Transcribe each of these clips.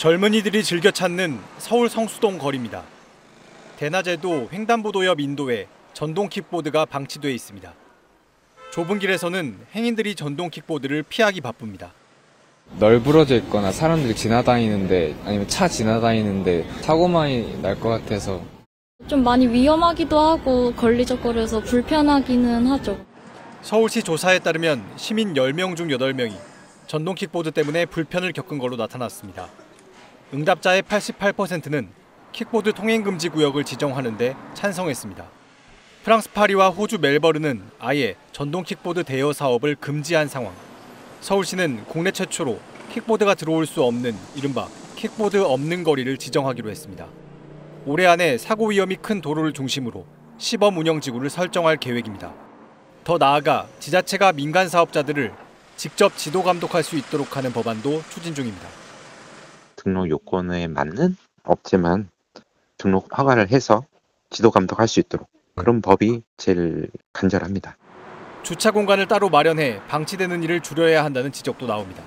젊은이들이 즐겨 찾는 서울 성수동 거리입니다. 대낮에도 횡단보도 옆 인도에 전동 킥보드가 방치돼 있습니다. 좁은 길에서는 행인들이 전동 킥보드를 피하기 바쁩니다. 널브러져 있거나 사람들이 지나다니는데 아니면 차 지나다니는데 사고 많이 날 것 같아서 좀 많이 위험하기도 하고 걸리적거려서 불편하기는 하죠. 서울시 조사에 따르면 시민 10명 중 8명이 전동 킥보드 때문에 불편을 겪은 걸로 나타났습니다. 응답자의 88%는 킥보드 통행 금지 구역을 지정하는 데 찬성했습니다. 프랑스 파리와 호주 멜버른은 아예 전동 킥보드 대여 사업을 금지한 상황. 서울시는 국내 최초로 킥보드가 들어올 수 없는 이른바 킥보드 없는 거리를 지정하기로 했습니다. 올해 안에 사고 위험이 큰 도로를 중심으로 시범 운영 지구를 설정할 계획입니다. 더 나아가 지자체가 민간 사업자들을 직접 지도 감독할 수 있도록 하는 법안도 추진 중입니다. 등록 요건에 맞는 업체만 등록 허가를 해서 지도 감독할 수 있도록 그런 법이 제일 간절합니다. 주차 공간을 따로 마련해 방치되는 일을 줄여야 한다는 지적도 나옵니다.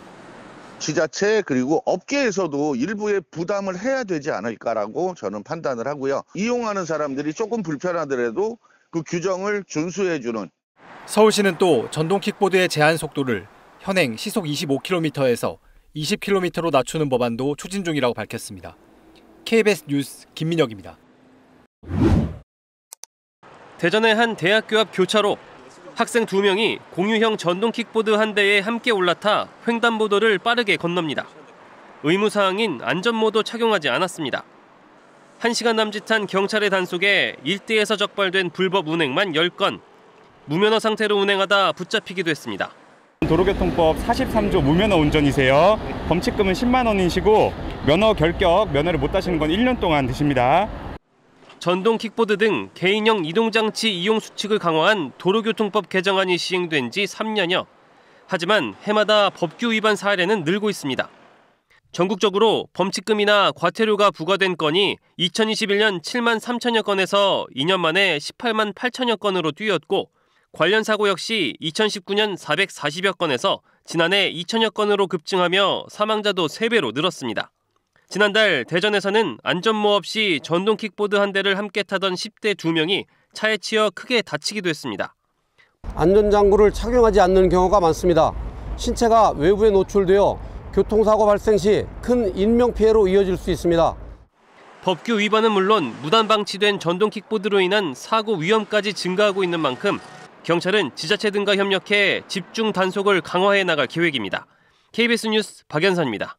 지자체 그리고 업계에서도 일부의 부담을 해야 되지 않을까라고 저는 판단을 하고요. 이용하는 사람들이 조금 불편하더라도 그 규정을 준수해주는 서울시는 또 전동 킥보드의 제한 속도를 현행 시속 25km에서 20km로 낮추는 법안도 추진 중이라고 밝혔습니다. KBS 뉴스 김민혁입니다. 대전의 한 대학교 앞 교차로 학생 두 명이 공유형 전동 킥보드 한 대에 함께 올라타 횡단보도를 빠르게 건넙니다. 의무사항인 안전모도 착용하지 않았습니다. 1시간 남짓한 경찰의 단속에 일대에서 적발된 불법 운행만 10건, 무면허 상태로 운행하다 붙잡히기도 했습니다. 도로교통법 43조 무면허 운전이세요. 범칙금은 10만 원이시고 면허 결격, 면허를 못 따시는 건 1년 동안 드십니다. 전동 킥보드 등 개인형 이동장치 이용 수칙을 강화한 도로교통법 개정안이 시행된 지 3년여. 하지만 해마다 법규 위반 사례는 늘고 있습니다. 전국적으로 범칙금이나 과태료가 부과된 건이 2021년 7만 3천여 건에서 2년 만에 18만 8천여 건으로 뛰었고 관련 사고 역시 2019년 440여 건에서 지난해 2천여 건으로 급증하며 사망자도 3배로 늘었습니다. 지난달 대전에서는 안전모 없이 전동 킥보드 한 대를 함께 타던 10대 2명이 차에 치여 크게 다치기도 했습니다. 안전장구를 착용하지 않는 경우가 많습니다. 신체가 외부에 노출되어 교통사고 발생 시 큰 인명피해로 이어질 수 있습니다. 법규 위반은 물론 무단 방치된 전동 킥보드로 인한 사고 위험까지 증가하고 있는 만큼 경찰은 지자체 등과 협력해 집중 단속을 강화해 나갈 계획입니다. KBS 뉴스 박연선입니다.